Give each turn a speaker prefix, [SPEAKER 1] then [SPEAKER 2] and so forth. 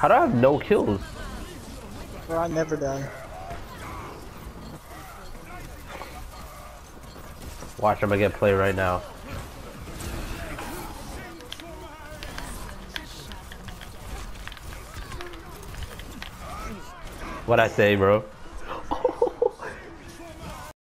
[SPEAKER 1] How do I have no kills?
[SPEAKER 2] Bro, I never die.
[SPEAKER 1] Watch, I'm gonna get play right now. What I say, bro?